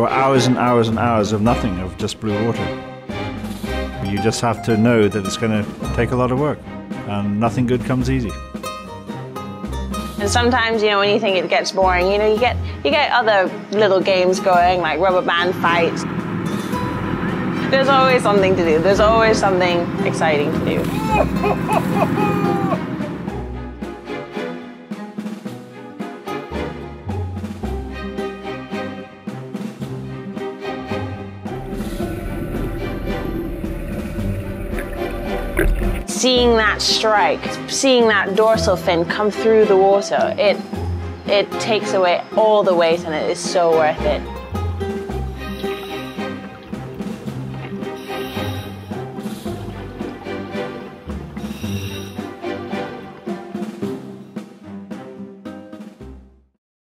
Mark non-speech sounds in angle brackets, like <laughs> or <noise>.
are hours and hours and hours of nothing, of just blue water. You just have to know that it's going to take a lot of work, and nothing good comes easy. And sometimes, you know, when you think it gets boring, you know, you get you get other little games going, like rubber band fights. There's always something to do. There's always something exciting to do. <laughs> seeing that strike, seeing that dorsal fin come through the water, it, it takes away all the weight and it is so worth it.